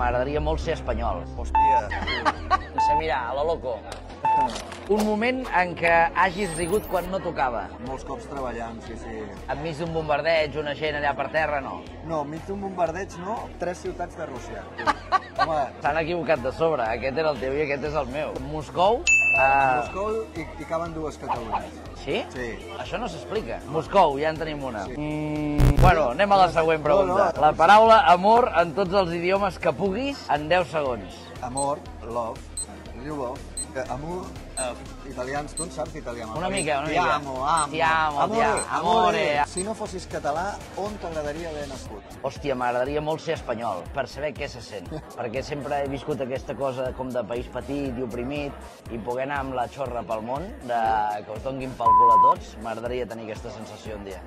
M'agradaria molt ser espanyol. Hòstia. Sé mirar, a lo loco. Un moment en què hagis rigut quan no tocava. Molts cops treballant, sí, sí. Enmig d'un bombardeig, una gent allà per terra, no. No, enmig d'un bombardeig no, tres ciutats de Rússia. S'han equivocat de sobre, aquest era el teu i aquest és el meu. Moscou? Uh, Moscou i, i caben dues Catalunyes. sí? Sí. Això no s'explica. Moscou, ja en tenim una. Mm, bueno, anem a la següent pregunta. No, no. La paraula amor en tots els idiomes que puguis en 10 segons. Amor, love, love, eh, amor, eh, italians, tu en saps italià? Una mica, una Ti mica. amo, amo. Ti amo, ti amore, amo, amore. Si no fossis català, on t'agradaria haver nascut? Hòstia, m'agradaria molt ser espanyol, per saber què se sent. Perquè sempre he viscut aquesta cosa com de país petit i oprimit i poder anar amb la xorra pel món, de que us donguin pel cul a tots, m'agradaria tenir aquesta sensació un dia.